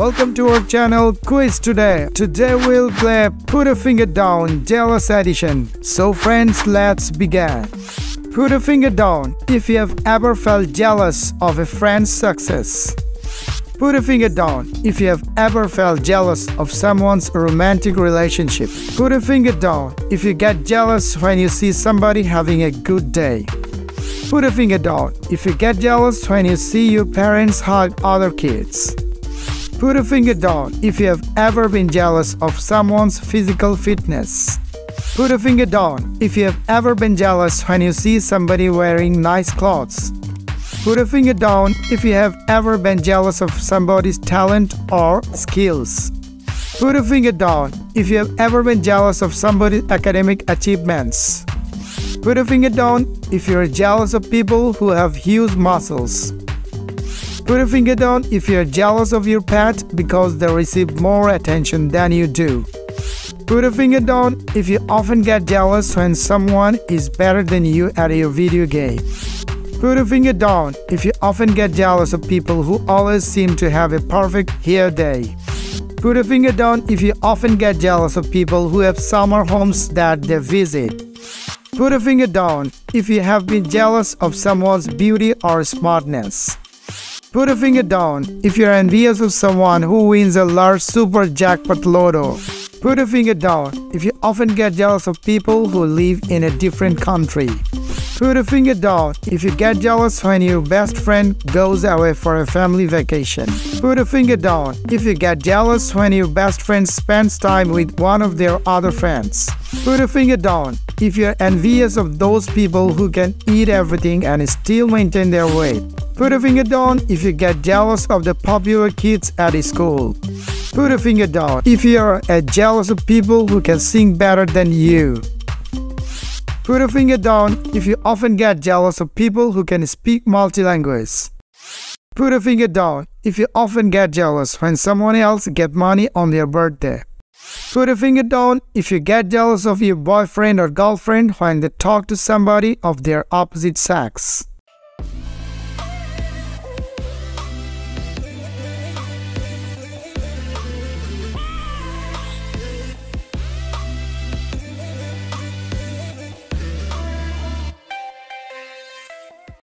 Welcome to our channel Quiz Today. Today we'll play Put a Finger Down Jealous Edition. So friends, let's begin. Put a finger down if you have ever felt jealous of a friend's success. Put a finger down if you have ever felt jealous of someone's romantic relationship. Put a finger down if you get jealous when you see somebody having a good day. Put a finger down if you get jealous when you see your parents hug other kids. Put a finger down if you have ever been jealous of someone's physical fitness. Put a finger down if you have ever been jealous when you see somebody wearing nice clothes. Put a finger down if you have ever been jealous of somebody's talent or skills. Put a finger down if you have ever been jealous of somebody's academic achievements. Put a finger down if you are jealous of people who have huge muscles. Put a finger down if you are jealous of your pet because they receive more attention than you do. Put a finger down if you often get jealous when someone is better than you at your video game. Put a finger down if you often get jealous of people who always seem to have a perfect hair day. Put a finger down if you often get jealous of people who have summer homes that they visit. Put a finger down if you have been jealous of someone's beauty or smartness. Put a finger down if you're envious of someone who wins a large super jackpot lotto. Put a finger down if you often get jealous of people who live in a different country. Put a finger down if you get jealous when your best friend goes away for a family vacation. Put a finger down if you get jealous when your best friend spends time with one of their other friends. Put a finger down if you're envious of those people who can eat everything and still maintain their weight. Put a finger down if you get jealous of the popular kids at school. Put a finger down if you are jealous of people who can sing better than you. Put a finger down if you often get jealous of people who can speak multi-language. Put a finger down if you often get jealous when someone else get money on their birthday. Put a finger down if you get jealous of your boyfriend or girlfriend when they talk to somebody of their opposite sex.